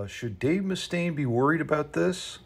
Uh, should Dave Mustaine be worried about this?